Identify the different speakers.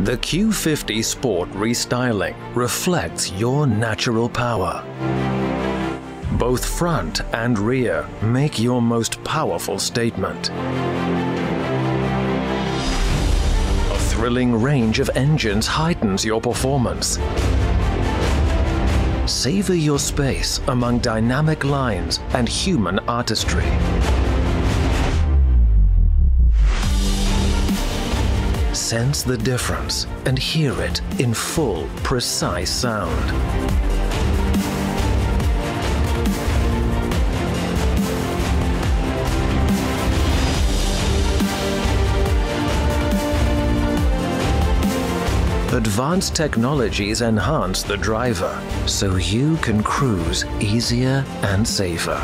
Speaker 1: The Q50 Sport restyling reflects your natural power. Both front and rear make your most powerful statement. A thrilling range of engines heightens your performance. Savor your space among dynamic lines and human artistry. Sense the difference and hear it in full, precise sound. Advanced technologies enhance the driver so you can cruise easier and safer.